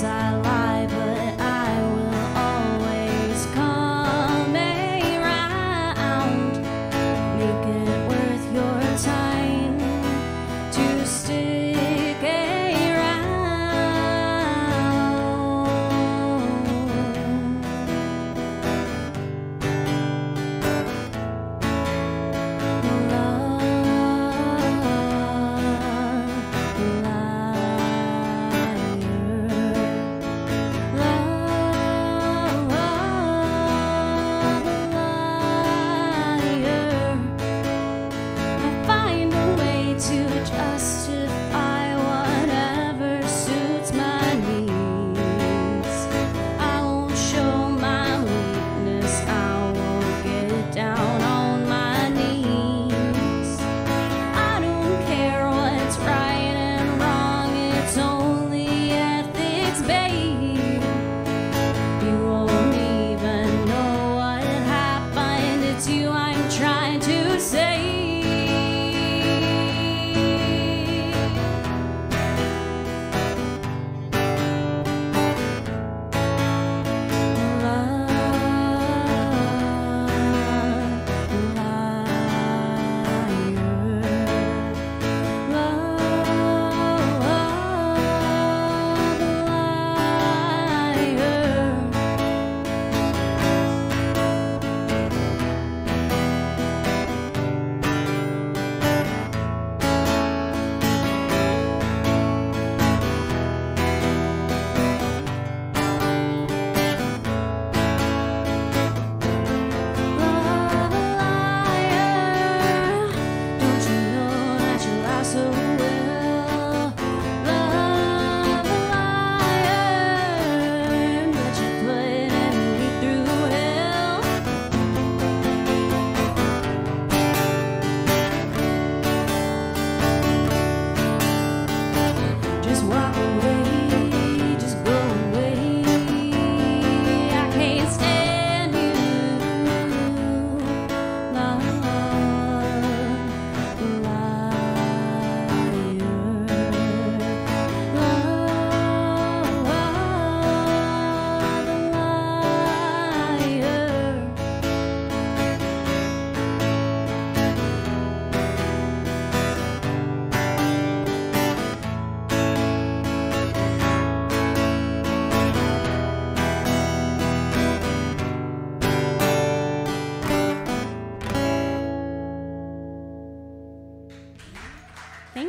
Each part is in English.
times I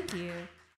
Thank you.